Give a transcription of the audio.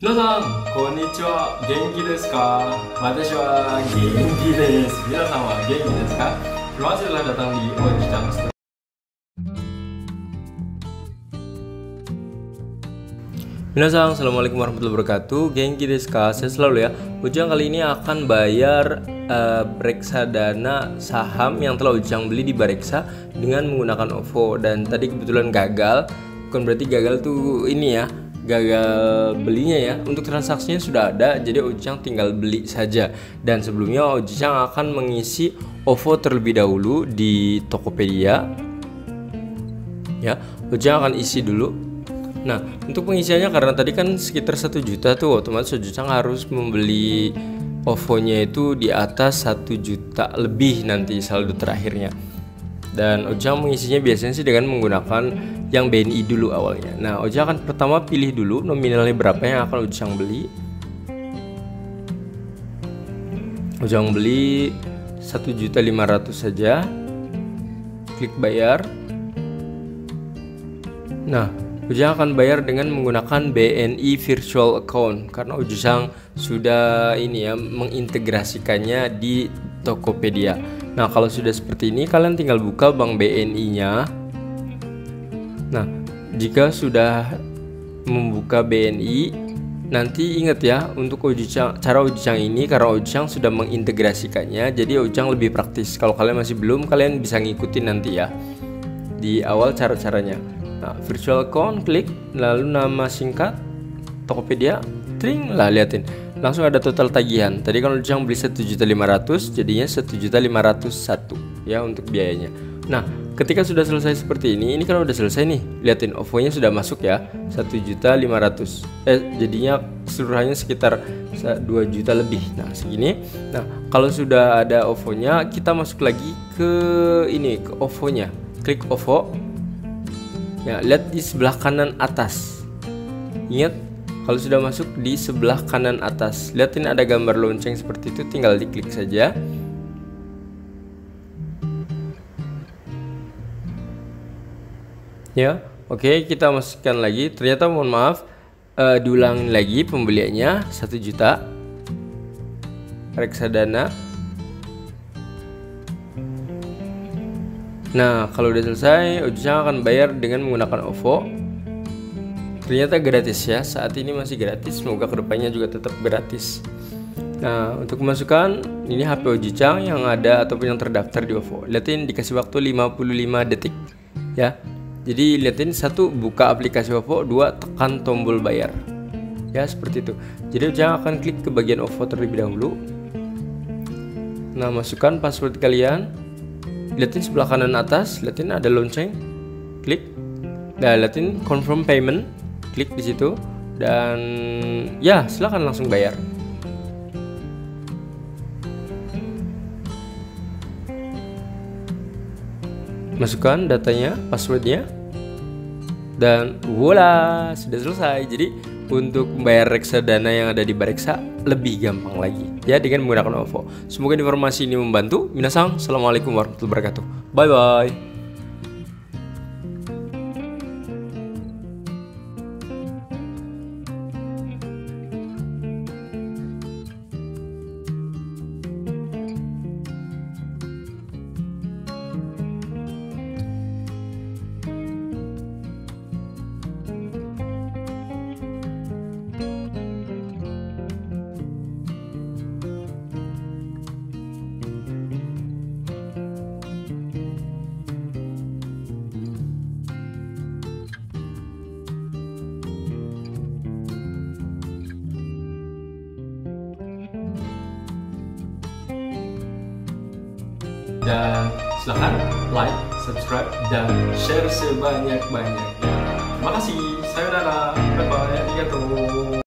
皆さんこんにちは元気ですか私は元気です皆さんは元気ですかterima kasih telah datang di Ojang Store Minasan, Assalamualaikum warahmatullahi wabarakatuh Genki desu ka? Saya selalu ya Ujang kali ini akan bayar uh, reksadana saham yang telah Ujang beli di Bareksa Dengan menggunakan OVO Dan tadi kebetulan gagal Bukan berarti gagal tuh ini ya Gagal belinya ya. Untuk transaksinya sudah ada Jadi Ujang tinggal beli saja. Dan sebelumnya Ujang akan mengisi OVO terlebih dahulu di Tokopedia. Ya, Ujang akan isi dulu. Nah, untuk pengisiannya karena tadi kan sekitar satu juta tuh, otomatis Ojang harus membeli OVO-nya itu di atas satu juta lebih nanti saldo terakhirnya. Dan Ojang mengisinya biasanya sih dengan menggunakan yang BNI dulu awalnya. Nah, Ojang akan pertama pilih dulu nominalnya berapa yang akan Ojang beli. Ojang beli satu juta lima ratus saja. Klik bayar. Nah, Ujang akan bayar dengan menggunakan BNI Virtual Account karena Ujang sudah ini ya mengintegrasikannya di Tokopedia. Nah, kalau sudah seperti ini kalian tinggal buka bank BNI-nya. Nah, jika sudah membuka BNI, nanti ingat ya untuk Ujang cara Ujang ini karena Ujang sudah mengintegrasikannya, jadi Ujang lebih praktis. Kalau kalian masih belum, kalian bisa ngikutin nanti ya di awal cara-caranya. Nah, virtual account klik lalu nama singkat Tokopedia, tring lah liatin. Langsung ada total tagihan. Tadi kalau Ujang beli 1.500 jadinya 1.501 ya untuk biayanya. Nah, ketika sudah selesai seperti ini, ini kan udah selesai nih. Liatin OVO-nya sudah masuk ya, 1.500. Eh jadinya keseluruhannya sekitar 2 juta lebih. Nah, segini. Nah, kalau sudah ada OVO-nya, kita masuk lagi ke ini, ke OVO-nya. Klik OVO, Ya, lihat di sebelah kanan atas. Ingat, kalau sudah masuk di sebelah kanan atas, lihat ini ada gambar lonceng seperti itu, tinggal diklik saja. Ya, oke, okay, kita masukkan lagi. Ternyata mohon maaf, uh, diulangi lagi pembeliannya 1 juta reksadana Nah, kalau udah selesai, Ojang akan bayar dengan menggunakan OVO. Ternyata gratis ya, saat ini masih gratis, semoga ke depannya juga tetap gratis. Nah, untuk kemasukan, ini HP Ojicang yang ada ataupun yang terdaftar di OVO. Lihatin dikasih waktu 55 detik ya. Jadi lihatin satu buka aplikasi OVO, dua tekan tombol bayar. Ya, seperti itu. Jadi Ojang akan klik ke bagian OVO terlebih dahulu. Nah, masukkan password kalian liatin sebelah kanan atas liatin ada lonceng klik nah liatin confirm payment klik di situ dan ya silahkan langsung bayar masukkan datanya passwordnya dan voila sudah selesai jadi untuk membayar reksadana yang ada di Bareksa lebih gampang lagi ya dengan menggunakan OVO. Semoga informasi ini membantu. Minasang, Assalamualaikum warahmatullahi wabarakatuh. Bye bye. Dan silahkan like, subscribe, dan share sebanyak-banyaknya. Terima kasih, sayonara, bye bye, arigatou.